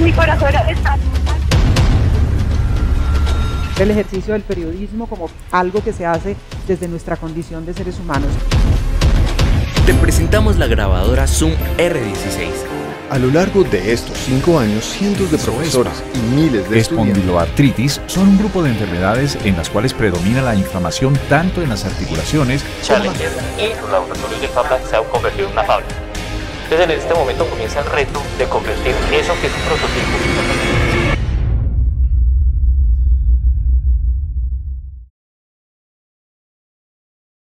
mi corazón está el ejercicio del periodismo como algo que se hace desde nuestra condición de seres humanos. Te presentamos la grabadora Zoom R16. A lo largo de estos cinco años, cientos de profesores y miles de Espondiloartritis son un grupo de enfermedades en las cuales predomina la inflamación tanto en las articulaciones Challenger y los laboratorios de Fabla se han convertido en una fábrica. Entonces en este momento comienza el reto de convertir eso que es un prototipo